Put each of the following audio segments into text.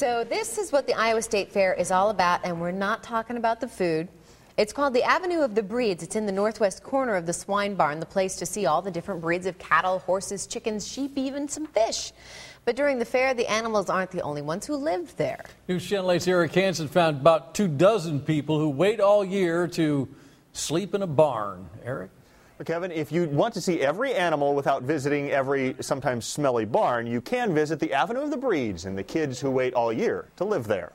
So, this is what the Iowa State Fair is all about, and we're not talking about the food. It's called the Avenue of the Breeds. It's in the northwest corner of the swine barn, the place to see all the different breeds of cattle, horses, chickens, sheep, even some fish. But during the fair, the animals aren't the only ones who live there. News Channel 8's Eric Hanson found about two dozen people who wait all year to sleep in a barn. Eric? Kevin, if you want to see every animal without visiting every sometimes smelly barn, you can visit the Avenue of the Breeds and the kids who wait all year to live there.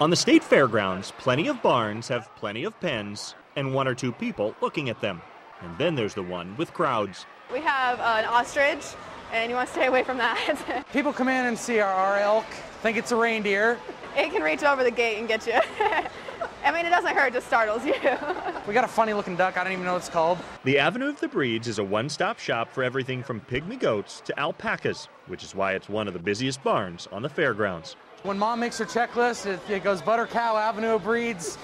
On the state fairgrounds, plenty of barns have plenty of pens and one or two people looking at them. And then there's the one with crowds. We have uh, an ostrich, and you want to stay away from that. People come in and see our, our elk, think it's a reindeer. It can reach over the gate and get you. I mean, it doesn't hurt, it just startles you. We got a funny looking duck, I don't even know what it's called. The Avenue of the Breeds is a one stop shop for everything from pygmy goats to alpacas, which is why it's one of the busiest barns on the fairgrounds. When mom makes her checklist, it, it goes butter cow, Avenue of Breeds,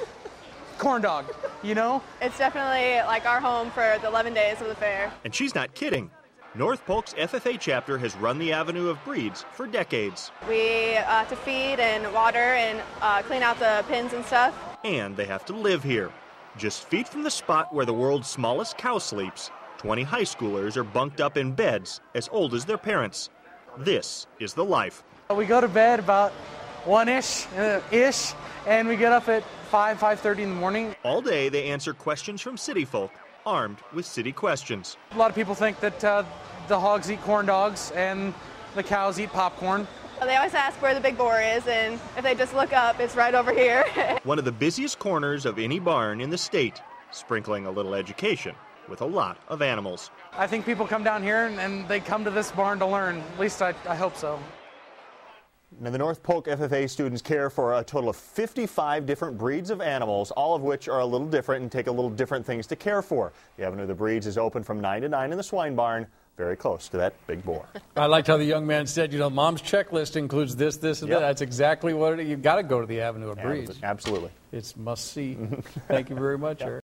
corn dog, you know? it's definitely like our home for the 11 days of the fair. And she's not kidding. North Polk's FFA chapter has run the Avenue of Breeds for decades. We uh, have to feed and water and uh, clean out the pins and stuff. And they have to live here. Just feet from the spot where the world's smallest cow sleeps, 20 high schoolers are bunked up in beds as old as their parents. This is the life. We go to bed about one-ish, uh, ish, and we get up at 5, 5.30 in the morning. All day they answer questions from city folk, armed with city questions. A lot of people think that uh, the hogs eat corn dogs and the cows eat popcorn. They always ask where the big boar is, and if they just look up, it's right over here. One of the busiest corners of any barn in the state, sprinkling a little education with a lot of animals. I think people come down here and, and they come to this barn to learn. At least I, I hope so. Now, the North Polk FFA students care for a total of 55 different breeds of animals, all of which are a little different and take a little different things to care for. The Avenue of the Breeds is open from 9 to 9 in the swine barn, very close to that big boar. I liked how the young man said, you know, mom's checklist includes this, this, and Yep. that. That's exactly what it, you've got to go to the Avenue of Breeds. Absolutely. It's must see. Thank you very much, Eric.